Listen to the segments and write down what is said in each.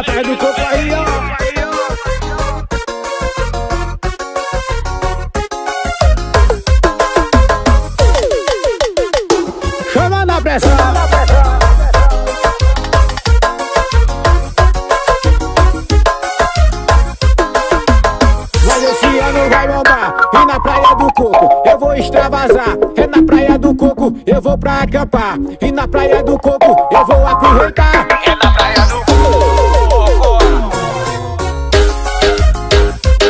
A praia do coco aí, ó. Chama na pressão. Mas esse ano vai bombar E na praia do coco eu vou extravasar coco eu vou pra acampar. E na praia do coco eu vou aproveitar É na praia do coco.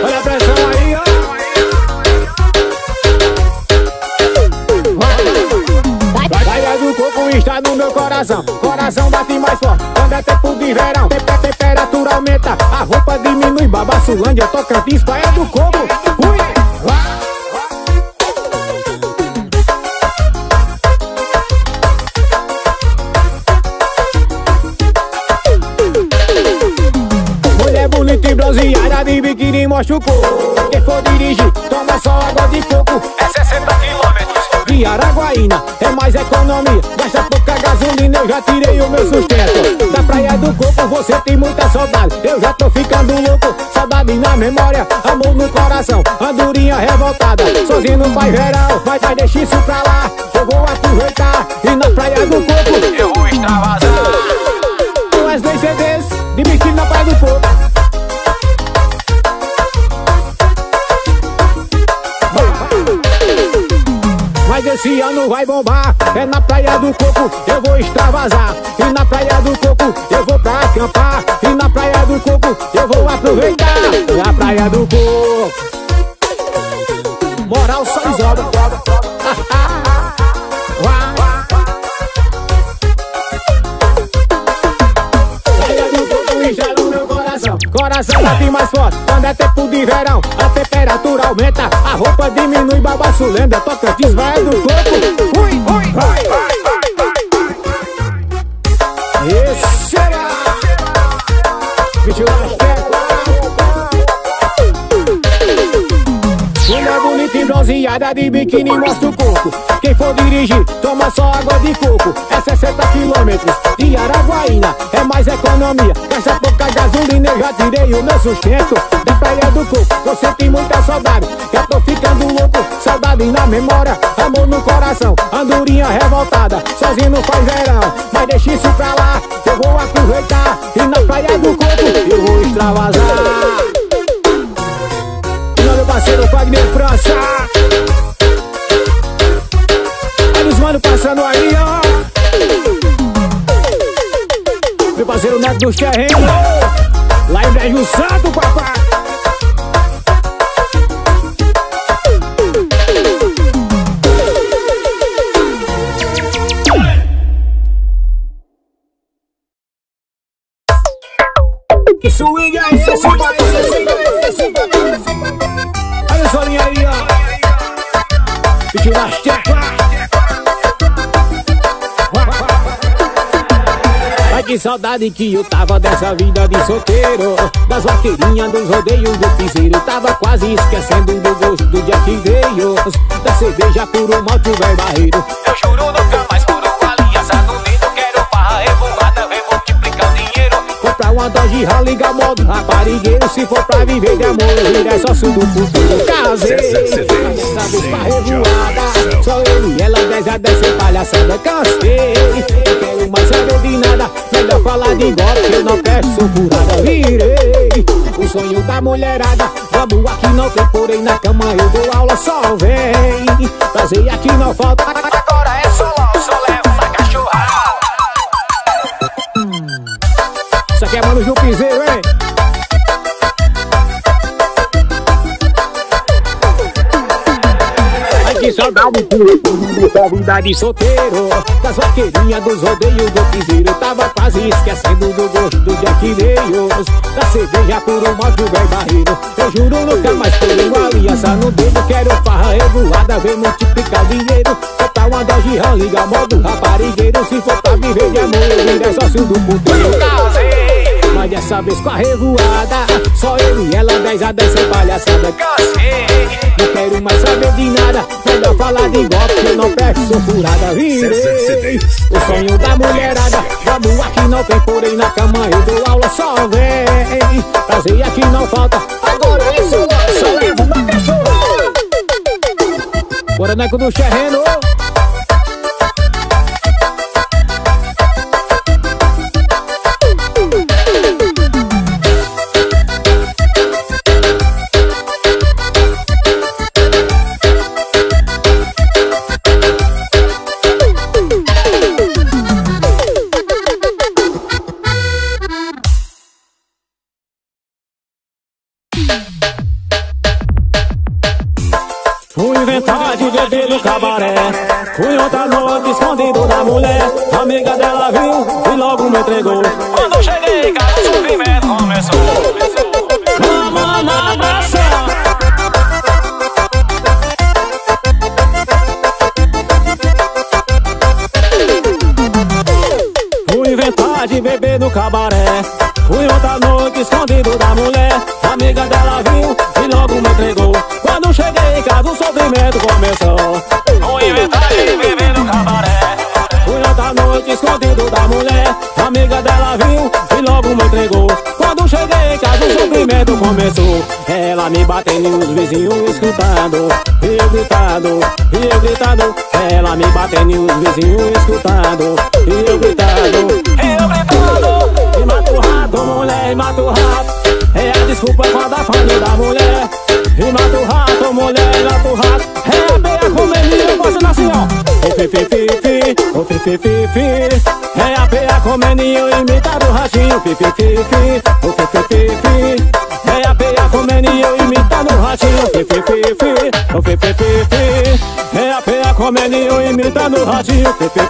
Olha a pressão aí, ó. Praia do coco está no meu coração. Coração bate mais forte quando é tempo de verão. Tem- tem- Temperatura aumenta, a roupa diminui. Babassulândia, Tocantins, praia do coco de biquíni corpo Quem for dirigir, toma só água de coco. É 60 quilômetros. de Araguaína é mais economia, gasta pouca gasolina, eu já tirei o meu sustento. Da praia do coco você tem muita saudade, eu já tô ficando louco, saudade na memória, amor no coração, andorinha revoltada, sozinho no pai verão, mas vai deixar isso pra lá, eu vou aproveitar eu vou aproveitar. Na praia do coco. Moral só isola. Coração. Bate mais forte quando é tempo de verão. A temperatura aumenta, a roupa diminui, babaço lenda. Tocantins, vai do coco. De biquíni mostra o corpo. Quem for dirigir, toma só água de coco. É 60 quilômetros de Araguaína É mais economia, gasta pouca gasolina Eu já tirei o meu sustento. Da praia do coco, você tem muita saudade. Já tô ficando louco, saudade na memória. Amor no coração, andorinha revoltada. Sozinho não faz verão, mas deixa isso pra lá. Eu vou aproveitar E na praia do coco eu vou extravasar. Meu parceiro Wagner França passando aí, ó. Meu parceiro Neto dos Terrenos. Lá em Brejo Santo, papai que saudade que eu tava dessa vida de solteiro Das vaqueirinhas, dos rodeios do piseiro. Tava quase esquecendo do gosto do dia que veio Da cerveja puro malte velho barreiro Eu juro nunca mais por uma aliança no nido. Quero farra revoada, vem multiplicar o dinheiro. Comprar uma Dodge Ram, liga modo raparigueiro Se for pra viver de amor, eu virar sócio do futuro Casei, essa vez pra revoada Só eu e ela, 10 a 10 sem palhaçada Cansei, não quero mais saber de nada falar de que eu não sou furada Virei. O sonho da mulherada Vamos aqui não tem porém. Na cama Eu dou aula, só vem. Prazer aqui não falta Agora é da vida de solteiro Das vaqueirinhas, dos rodeios do piseiro Tava quase esquecendo do gosto que veio Da cerveja por um malte velho barreiro. Eu juro nunca mais uma aliança no dedo. Quero farra revoada, ver multiplicar dinheiro. Comprar uma Dodge Ram, liga modo raparigueiro Se for pra viver de amor, eu virei sócio do puteiro. Mas dessa vez com a revoada Só eu e ela, 10 a 10 sem palhaçada. Não quero mais saber de nada Melhor falar de golpe que eu não peço, sou furada. Virei o sonho da mulherada Vamos aqui não tem porém na cama Eu dou aula só vem. Prazer aqui não falta Agora isso, só levo uma pessoa. Bora neco do terreno cabaré. Fui outra noite escondido da mulher. Amiga dela viu e logo me entregou. Quando cheguei, cara, o sofrimento começou. Cama na Fui inventar de beber no cabaré. Fui outra noite escondido da o começou Ela me batendo e os vizinhos escutando E eu gritando, e eu gritando Ela me batendo e os vizinhos escutando E eu gritando, Eu gritando. e mata o rato, mulher, e mata o rato. É a desculpa quando apanho da mulher. E mata o rato, mulher, e mata o rato. É a beia eu fazendo assim, ó. Ô fi, fi, fi, fi, ô fi, fi, fi, fi. É a beia comendo e eu imitando o ratinho Fi, fi, fi, fi, ô fi, fi, fi, fi imitando o ratinho Fi, fi, fi, fi, ô fi, fi, fi, fi. É a beia comendo e eu imitando o ratinho Fi, fi,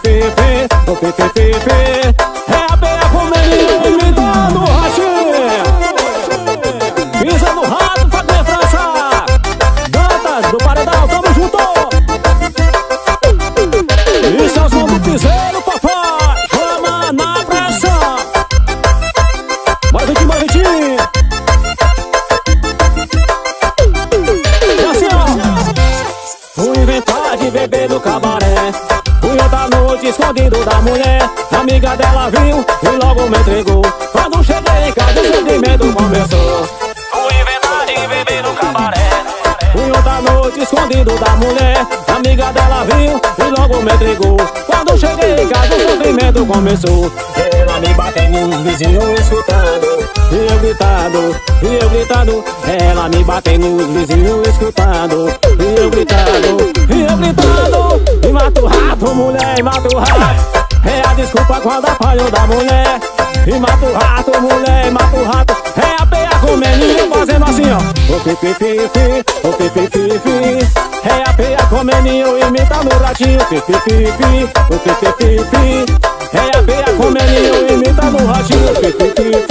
escondido da mulher. Amiga dela viu e logo me entregou. Quando cheguei em casa o sofrimento começou. Vou inventar de beber no cabaré. Fui outra noite escondido da mulher Amiga dela viu e logo me entregou. Quando cheguei em casa o sofrimento começou. Ela me batendo os vizinhos escutando E eu gritando, e eu gritando Ela me batendo e os vizinhos escutando E eu gritando, e eu gritando E mata o rato, mulher, e mata o rato É a desculpa quando apanho da mulher E mata o rato, mulher, e mata o rato É a peia comendo e eu fazendo assim, ó fi, ô fi, fi, fi, fi É a peia comendo e eu imitando o ratinho ô fi, fi, fi, fi É a peia comendo e eu imitando o ratinho Fi, fi,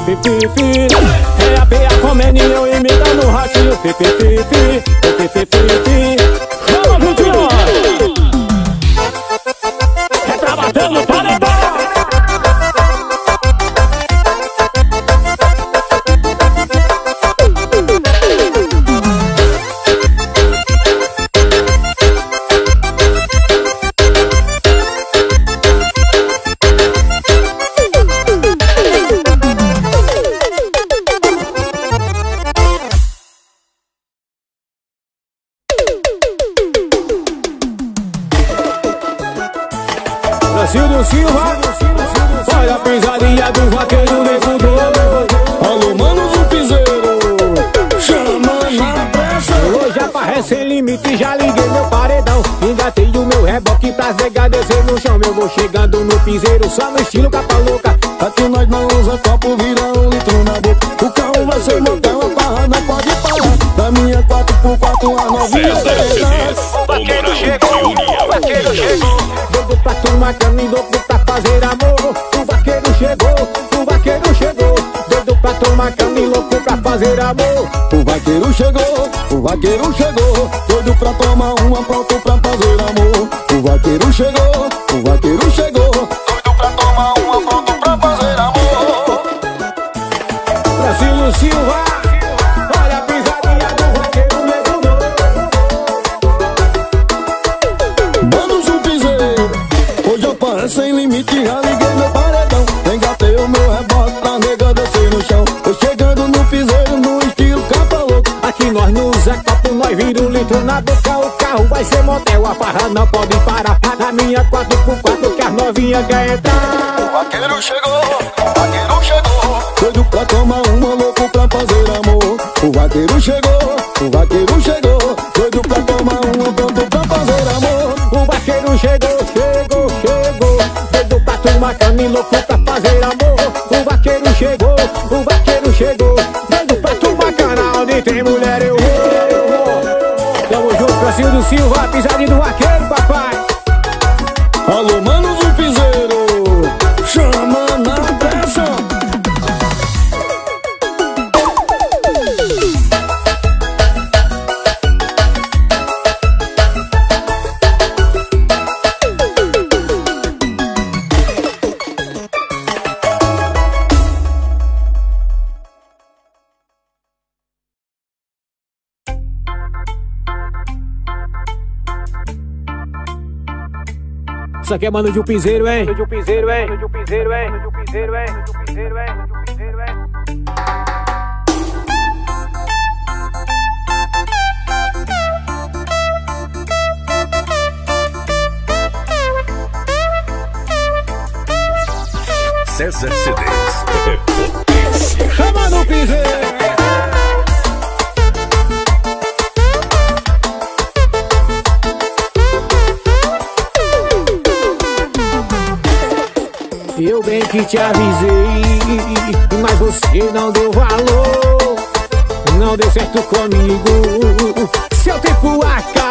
fi, fi, fi, fi, fi, fi É a peia comendo e eu imitando o ratinho. Fi, fi, fi, fi, fi, fi, fi, fi Brasil Silva. Olha a pisadinha do vaqueiro negudor Alô, manos do piseiro. Chama na pressa Hoje aparece sem limite, já liguei meu paredão. Engatei o meu reboque pra zegar descer no chão. Eu vou chegando no piseiro, só no estilo capa louca. Aqui nós não usa copo, vira um litro na boca. O carro vai ser motel, a barra não pode parar. Da minha 4x4 a novinha vaqueiro chegou, vaqueiro chegou. Pra caminho, doido pra fazer amor. O vaqueiro chegou, o vaqueiro chegou. Doido pra tomar caminho, louco pra fazer amor. O vaqueiro chegou, o vaqueiro chegou. Doido pra tomar uma, pronto pra fazer amor. O vaqueiro chegou, motel, a farra não pode parar. Na minha 4x4 que as novinhas quer entrar. O vaqueiro chegou, o vaqueiro chegou. Doido pra tomar uma, louco pra fazer amor. O vaqueiro chegou, o vaqueiro chegou. Doido pra tomar uma, pronto pra fazer amor. O vaqueiro chegou, chegou, chegou. Doido pra tomar cana e louco Isso aqui é mano de um piseiro, hein? De um piseiro, hein? De um piseiro, hein? De um piseiro, hein? De um piseiro, hein? De um piseiro, hein? César CDs. Chama no piseiro! Eu bem que te avisei, mas você não deu valor. Não deu certo comigo, seu tempo acabou.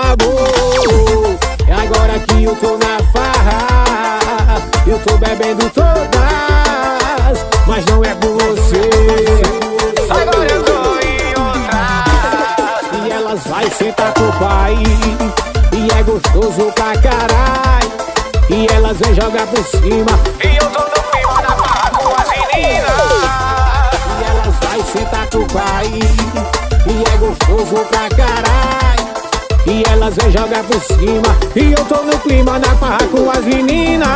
Jogar por cima. E eu tô no clima da barra com as meninas. E elas vai sentar com o pai E é gostoso pra caralho E elas vem jogar por cima. E eu tô no clima na farra com as meninas.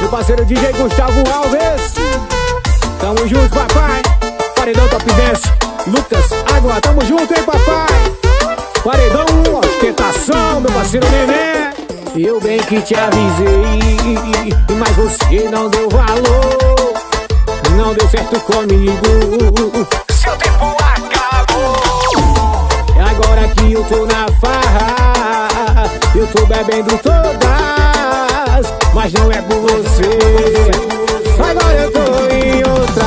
Meu parceiro DJ Gustavo Alves Tamo junto, papai. Paredão Top Dance. Lucas Água, tamo junto, hein, papai. Paredão, ostentação, meu parceiro Nenê. Eu bem que te avisei Mas você não deu valor. Não deu certo comigo. Seu tempo acabou. É agora que eu tô na farra. Eu tô bebendo todas Mas não é por você Em outra.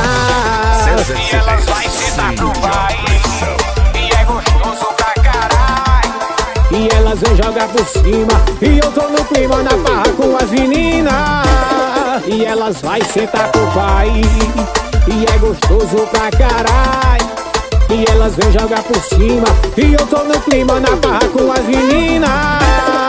E elas vai sentar pro pai. E é gostoso pra caralho. E elas vão jogar por cima. E eu tô no clima na farra com as meninas. E elas vai sentar com o pai E é gostoso pra caralho. E elas vão jogar por cima. E eu tô no clima na farra com as meninas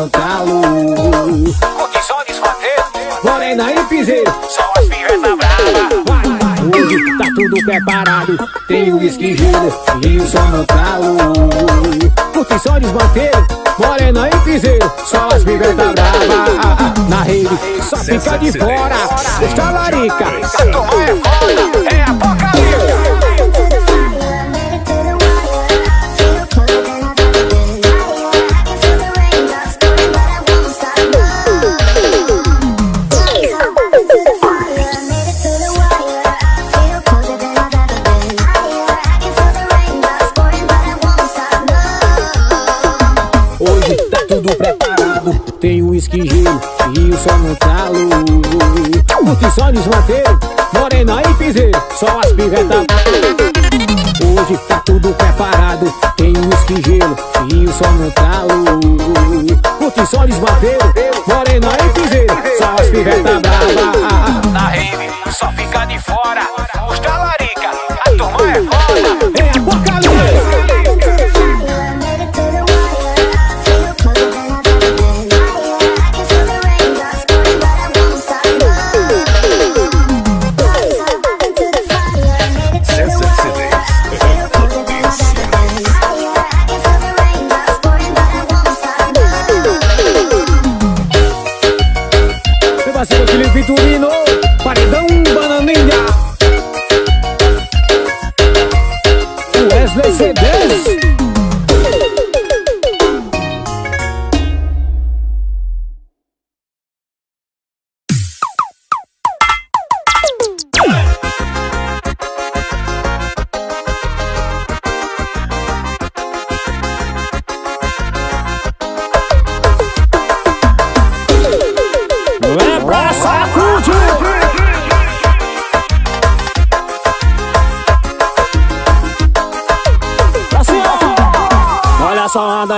no talo Condições fazer. Morena e piseiro Só as pirata brava. Hoje tá tudo preparado Tem o gelo e o som no talo Curtições manter Morena e piseiro Só as pimenta brava Na rede só fica de fora Está larica A turma é foda. É apocalipse. Curtição desmanteiro, morena e piseiro, só as pivetas. Hoje tá tudo preparado. Tem uísque gelo e o sol no talo. Curtição desmanteiro, morena e piseiro, só as pivetas bravas. Na rave, só fica de fora. O Wesley C10.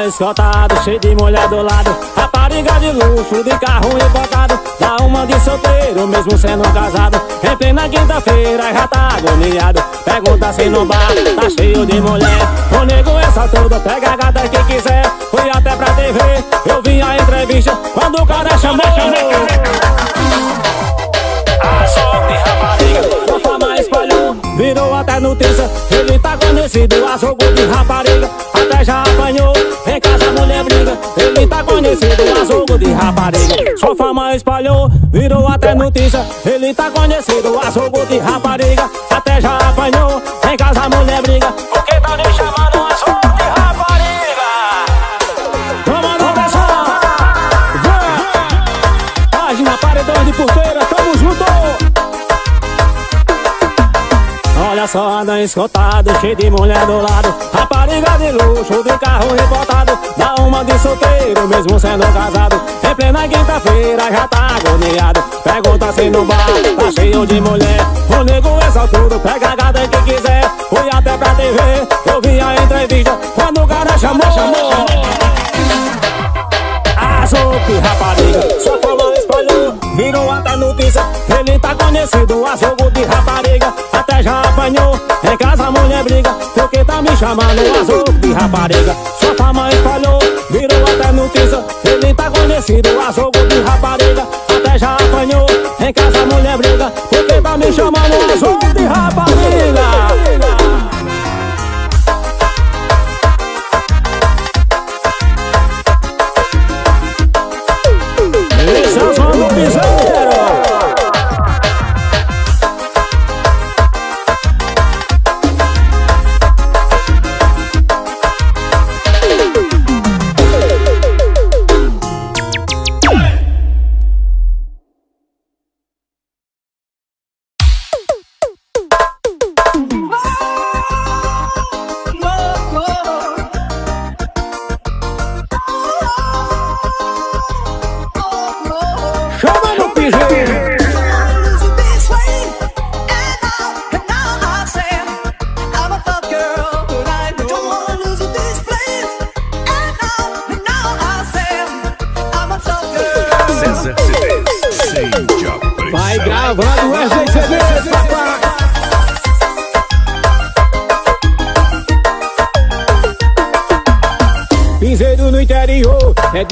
Escotado, cheio de mulher do lado Rapariga de luxo, de carro importado Dá uma de solteiro, mesmo sendo casado Em plena quinta-feira, já tá agoniado Pergunta se no bar, tá cheio de mulher. O nego essa toda, pega a gata que quiser Fui até pra TV, eu vi a entrevista Quando o cara chamou, chamou Azul de rapariga. sua fama espalhou, virou até notícia Ele tá conhecido, a de rapariga Ele tá conhecido, a jogo de rapariga. Sua fama espalhou, virou até notícia. Ele tá conhecido, a jogo de rapariga. Até já apanhou, em casa Só, escotado, cheio de mulher do lado. Rapariga de luxo, de carro importado Dá uma de solteiro, mesmo sendo casado. Em plena quinta-feira, já tá agoniado. Pergunta se no bar, tá cheio de mulher. O nego tudo, pega a gata que quiser. Fui até pra TV, eu vi a entrevista. Quando o cara chamou, chamou Azul de rapariga, sua fama espalhou, virou até notícia. Ele tá conhecido, a jogo de rapariga, já apanhou. Em casa a mulher briga, porque tá me chamando azul de rapariga. Sua fama espalhou, virou até notícia. Ele tá conhecido, a jogo de rapariga, até já apanhou. Em casa a mulher briga, porque tá me chamando azul de rapariga.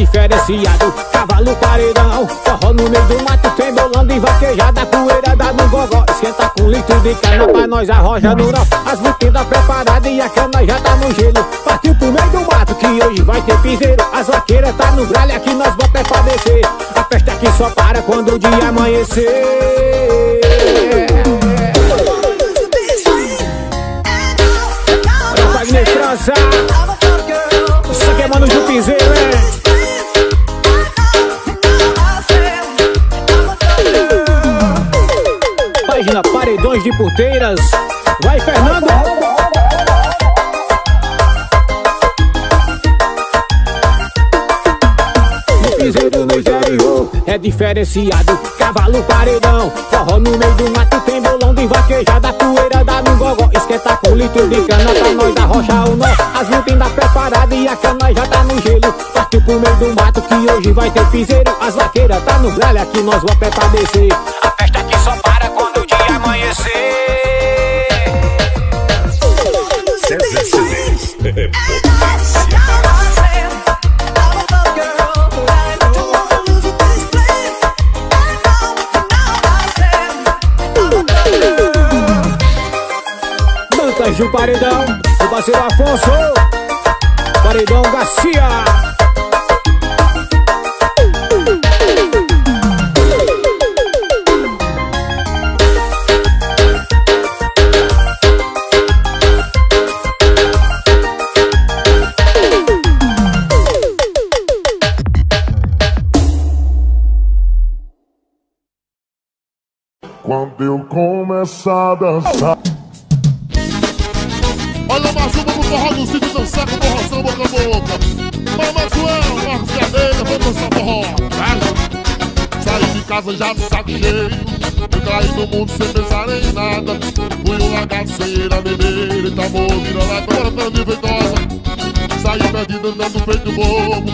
Diferenciado. Cavalo paredão, forró no meio do mato Tem bolando e vaquejada, poeira dá no gogó. Esquenta com litro de cana pra nós arroja no nó. As botinas preparadas e a cana já tá no gelo. Partiu pro meio do mato que hoje vai ter piseiro. As vaqueiras tá no gralho, aqui nós bota é pra descer. A festa aqui só para quando o dia amanhecer. Wagner França, isso aqui é mano do piseiro, é? Porteiras. Vai, Fernando! é diferenciado. Cavalo paredão, forró no meio do mato, tem bolão de vaquejada, poeira dá no gogó, esquenta com litro de cana pra nós arrochar o nó. As lutas ainda preparadas e a cana já tá no gelo. Partiu pro meio do mato que hoje vai ter piseiro. As vaqueiras tá no gralha aqui nós vamos pé pra descer. Parceiro Afonso, Paredão Garcia. Quando eu começar a dançar. Olha mais uma pro forró do sítio dançar com forrozão boca a boca. Mas Maxwell, Marcos Cadeira, vamos dançar forró. Vai. Saí de casa já de saco cheio. Eu caí no mundo sem pensar em nada. Fui um lagarto sem ir a beber. E tá vira agora pra mim feitosa. Saí perdido andando feito bobo.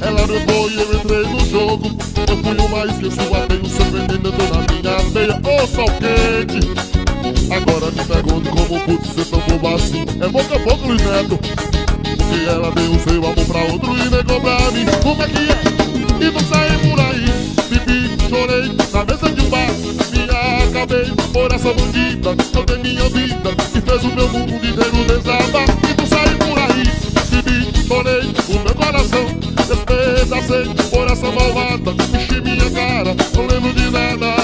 Ela levou e eu entrei no jogo. Eu fui o mais que sua veio, seu veneno entrou na minha veia. Ô sol quente. Agora me pergunto como pude ser tão bobo assim. É boca a boca, Luiz Neto. Porque ela deu o seu amor pra outro e negou pra mim. Como é que é? E não saí por aí. Bebi, chorei na mesa de um bar. Me acabei por essa bandida. Eu dei minha vida e fez o meu mundo inteiro desabar. E não saí por aí. Bebi, chorei o meu coração. Despedacei por essa malvada. Enchi minha cara, não lembro de nada.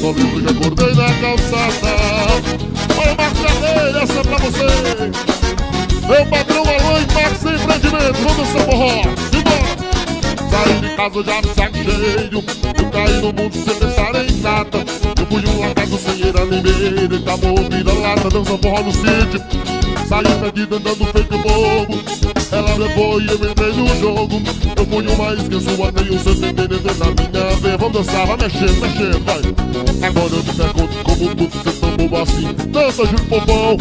Só lembro que acordei na calçada. Pra você. Meu patrão Alô e Max Empreendimento, vamos dançar forró. Simbora! Saí de casa já de saco cheio. Eu caí no mundo sem pensar em nada. Eu fui um lagarto sem ir a limeira. Acabou vira lata, dança forró no sítio. Saí perdido andando feito bobo. Ela levou e eu entrei no jogo. Eu fui uma veio, seu veneno entrou na minha veia. Vamos dançar, vai mexendo, mexendo, vai. Agora eu me pergunto como pude ser bobo assim. Dança, Júlio Popão.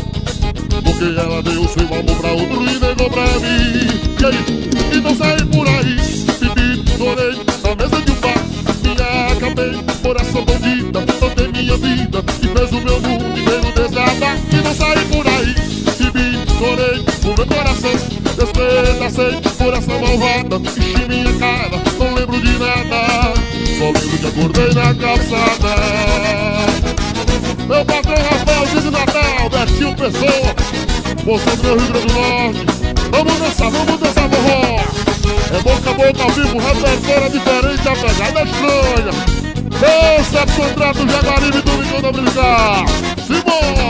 Porque ela deu seu amor pra outro e negou pra mim. E aí? Então saí por aí, bebi, chorei na mesa de um bar. Me acabei essa bandida, dei minha vida e fez o meu mundo inteiro desabar. E não saí por aí, bebi, chorei o meu coração. Despedacei essa malvada, enchi minha cara, não lembro de nada. Só lembro que acordei na calçada. Meu patrão Rafael, dia de Natal, Betinho Pessoa Você do meu Rio Grande do Norte. Vamos dançar, vamos dançar forró. É boca a boca ao vivo, repertório diferente, a pegada é estranha Dança contrato Jaguaribe do Mingão da Brincar Simbora!